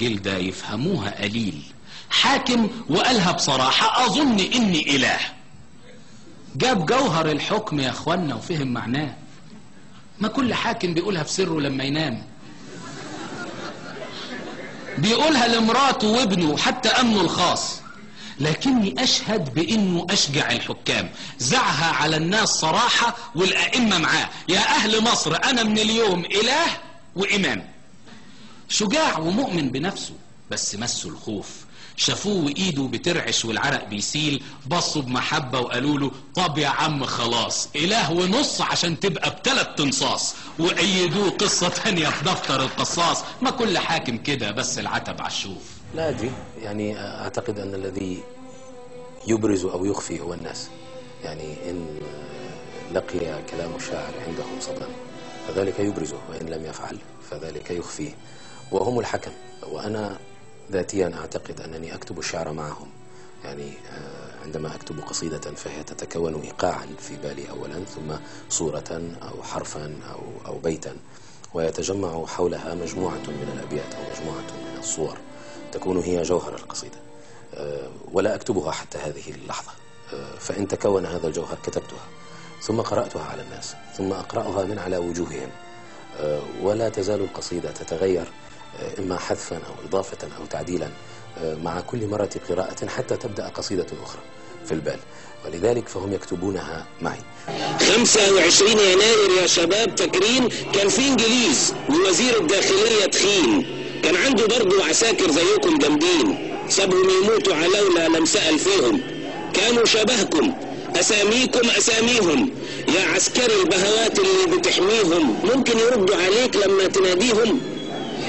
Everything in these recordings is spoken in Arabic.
جلدة يفهموها قليل. حاكم وقالها بصراحة أظن إني إله. جاب جوهر الحكم يا أخوانا وفهم معناه. ما كل حاكم بيقولها في سره لما ينام. بيقولها لمراته وابنه حتى أمنه الخاص. لكني أشهد بأنه أشجع الحكام. زعها على الناس صراحة والأئمة معاه. يا أهل مصر أنا من اليوم إله وإمام. شجاع ومؤمن بنفسه بس مسه الخوف. شافوه وايده بترعش والعرق بيسيل بصوا بمحبة وقالوا له طب يا عم خلاص إله ونص عشان تبقى بتلات تنصاص وأيدوه قصة تانية في دفتر القصاص. ما كل حاكم كده بس العتب عالشوف لا أدري يعني أعتقد أن الذي يبرز أو يخفي هو الناس. يعني إن لقي كلام الشاعر عندهم صدى فذلك يبرزه وإن لم يفعل فذلك يخفيه. وهم الحكم. وأنا ذاتيا أعتقد أنني أكتب الشعر معهم. يعني عندما أكتب قصيدة فهي تتكون إيقاعا في بالي أولا ثم صورة أو حرفا أو, أو بيتا. ويتجمع حولها مجموعة من الأبيات أو مجموعة من الصور. تكون هي جوهر القصيدة. ولا أكتبها حتى هذه اللحظة. فإن تكون هذا الجوهر كتبتها. ثم قرأتها على الناس. ثم أقرأها من على وجوههم. ولا تزال القصيدة تتغير. إما حذفا أو إضافة أو تعديلا مع كل مرة قراءة حتى تبدأ قصيدة أخرى في البال. ولذلك فهم يكتبونها معي. 25 يناير يا شباب فاكرين كان في إنجليز ووزير الداخلية تخين. كان عنده برضه عساكر زيكم جامدين. سابهم يموتوا علونا لم سأل فيهم. كانوا شبهكم. أساميكم أساميهم. يا عسكري البهوات اللي بتحميهم. ممكن يردوا عليك لما تناديهم.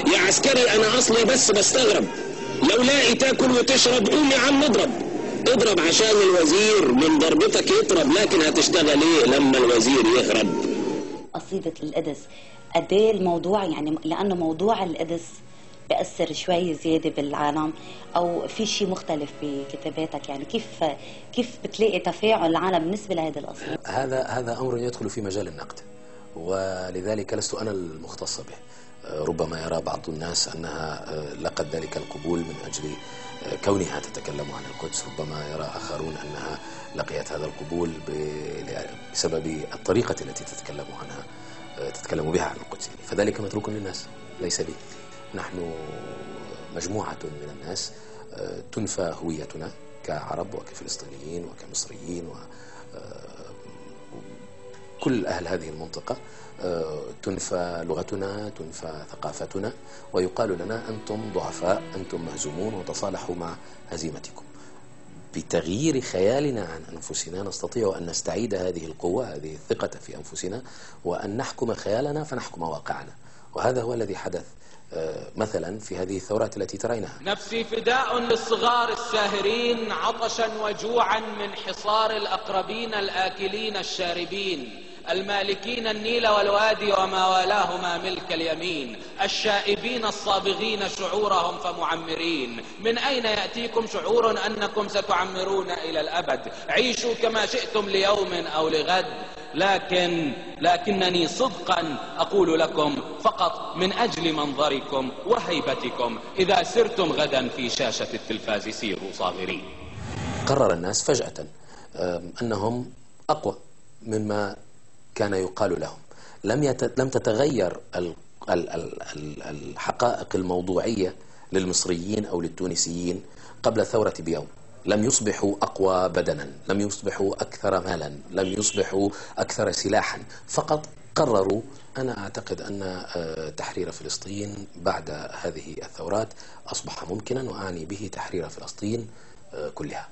يا عسكري أنا أصلي بس بستغرب. لو لاقي تاكل وتشرب قوم يا عم اضرب اضرب عشان الوزير من ضربتك يطرب لكن هتشتغل إيه لما الوزير يهرب قصيدة القدس. قد إيه الموضوع يعني لأنه موضوع القدس بأثر شوي زيادة بالعالم أو في شيء مختلف بكتاباتك يعني. كيف كيف بتلاقي تفاعل العالم بالنسبة لهذه القصيدة؟ هذا هذا أمر يدخل في مجال النقد. ولذلك لست أنا المختص به. ربما يرى بعض الناس أنها لقت ذلك القبول من أجل كونها تتكلم عن القدس. ربما يرى آخرون أنها لقيت هذا القبول بسبب الطريقة التي تتكلم عنها تتكلم بها عن القدس. فذلك متروك للناس ليس لي. نحن مجموعة من الناس تنفى هويتنا كعرب وكفلسطينيين وكمصريين و كل أهل هذه المنطقة تنفى لغتنا تنفى ثقافتنا ويقال لنا أنتم ضعفاء أنتم مهزومون وتصالحوا مع هزيمتكم. بتغيير خيالنا عن أنفسنا نستطيع أن نستعيد هذه القوة هذه الثقة في أنفسنا وأن نحكم خيالنا فنحكم واقعنا. وهذا هو الذي حدث مثلا في هذه الثورات التي ترينها نفسي فداء للصغار الساهرين عطشا وجوعا من حصار الأقربين الآكلين الشاربين. المالكين النيل والوادي وما والاهما ملك اليمين. الشائبين الصابغين شعورهم فمعمرين. من أين يأتيكم شعور أنكم ستعمرون إلى الأبد؟ عيشوا كما شئتم ليوم أو لغد. لكن لكنني صدقا أقول لكم فقط من أجل منظركم وهيبتكم. إذا سرتم غدا في شاشة التلفاز سيروا صاغرين. قرر الناس فجأة أنهم أقوى مما كان يقال لهم. لم. لم تتغير ال... ال... ال... الحقائق الموضوعية للمصريين أو للتونسيين قبل الثورة بيوم. لم يصبحوا أقوى بدنا لم يصبحوا أكثر مالا لم يصبحوا أكثر سلاحا. فقط قرروا أنا أعتقد أن تحرير فلسطين بعد هذه الثورات أصبح ممكنا وأعني به تحرير فلسطين كلها.